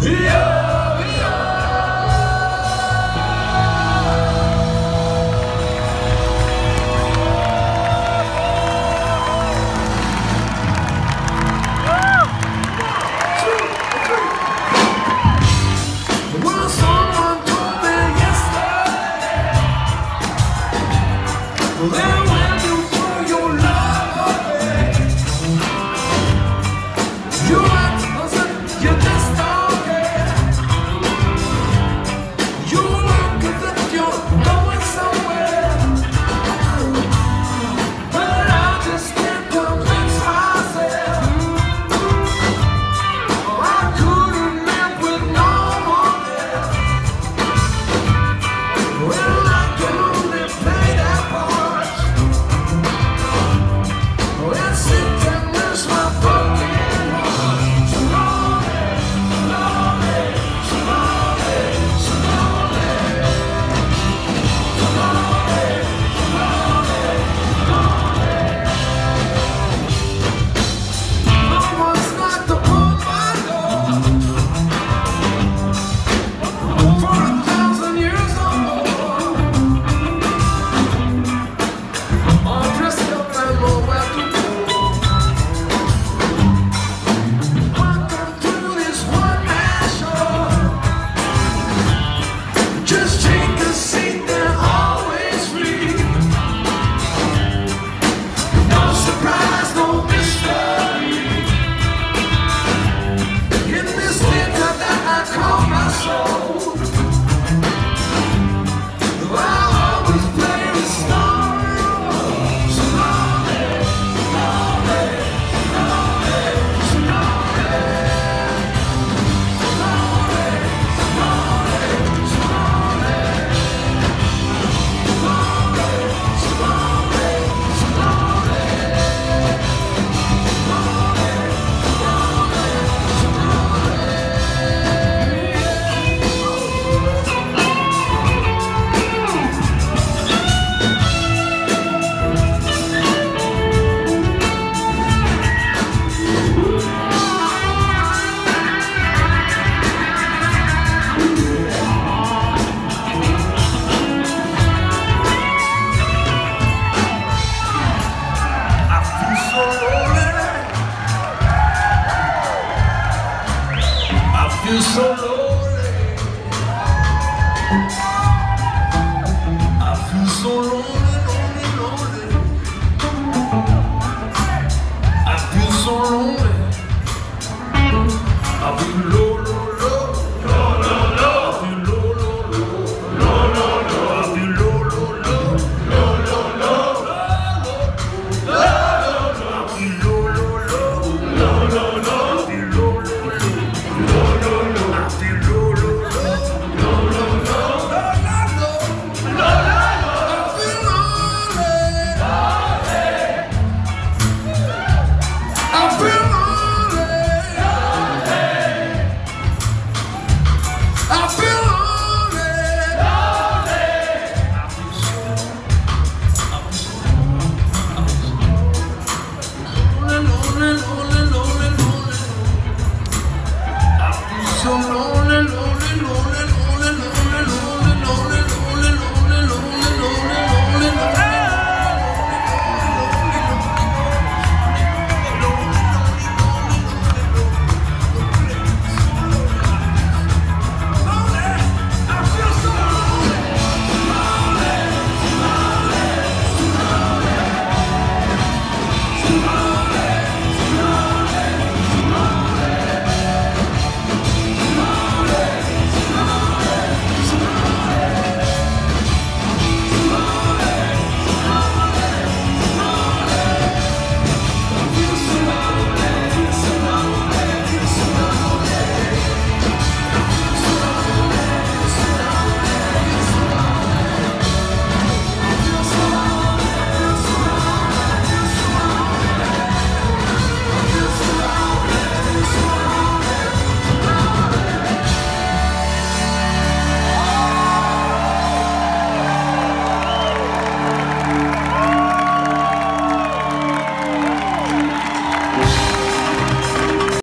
Yeah! E o